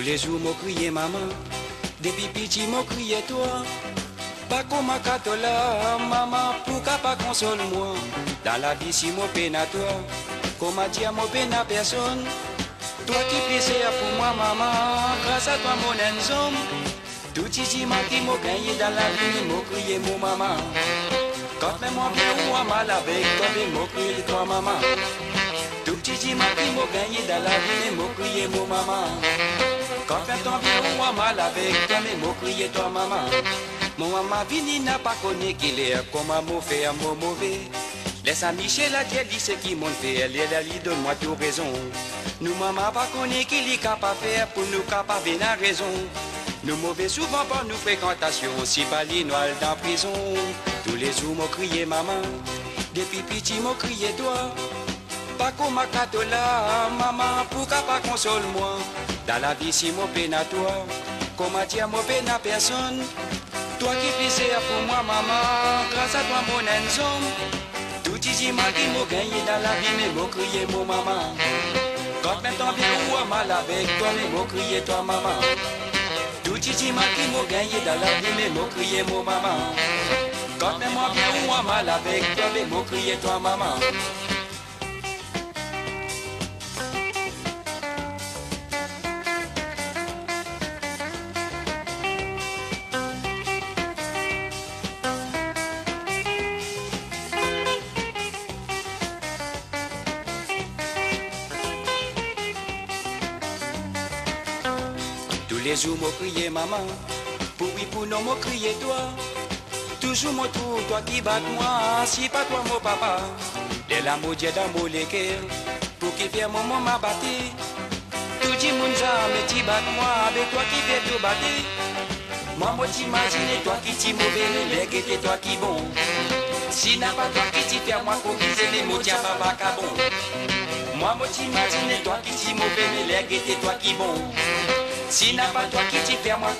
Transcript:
les jours, m'ont crié maman. Depuis petit, m'ont crié toi. Pas comme un catola, maman, pourquoi pas console-moi. Dans la vie, si mon peine à toi, comment dire mon peine à personne. Toi qui plaisir pour moi, maman, grâce à toi, mon enzome. Tout ici, m'a qui m'a gagné dans la vie, m'a crié mon maman. Quand même, moi, bien ou mal avec toi, m'a crié toi, maman. Tout petit, m'a qui gagné dans la vie, crié mon maman. Quand même, ton bien ou mal avec toi, m'a crié toi, maman. Mon maman vini n'a pas connu qu'il est comme un mauvais, un mot mauvais. Laisse à Michel a dit ce qui m'ont fait, elle est là, donne-moi tout raison. Nous maman pas connu qu'il est capable faire pour nous capable de raison. Nous mauvais souvent par nos fréquentations, si pas noir dans prison. Tous les jours m'ont crié maman, depuis petit m'ont crié toi. Pas comme ma catola, maman, pourquoi pas console-moi. Dans la vie si mon peine à toi, comment dire mon peine à personne. Toi qui fais pour moi maman, grâce à toi mon enzome. Tout ici m'a qui m'a gagné dans la vie, mais m'a crié mon maman. Quand même temps bien ou mal avec toi, mais m'a crié toi maman. Tout ici m'a qui m'a gagné dans la vie, mais m'a crié mon maman. Quand même bien ou mal avec toi, mais m'a crié toi maman. Les jours, m'ont crié maman. Pour oui, pour non, m'ont crié toi. Toujours mon tour, toi qui batte moi. Si pas toi, mon papa. De l'amour, Dieu d'amour, les cœurs. Pour qui mon maman battre. Tout dit mon mais tu batte moi. Avec toi qui fais tout battre. Moi, moi, t'imagine, toi qui t'y mauvais, les gars, toi qui bon. Si n'a pas toi qui t'y fais moi, pour briser les mots, tiens, papa, bon. Moi, moi, t'imagine, toi qui t'y mauvais, les gars, toi qui bon. Si n'a pas toi qui t'y fais moi,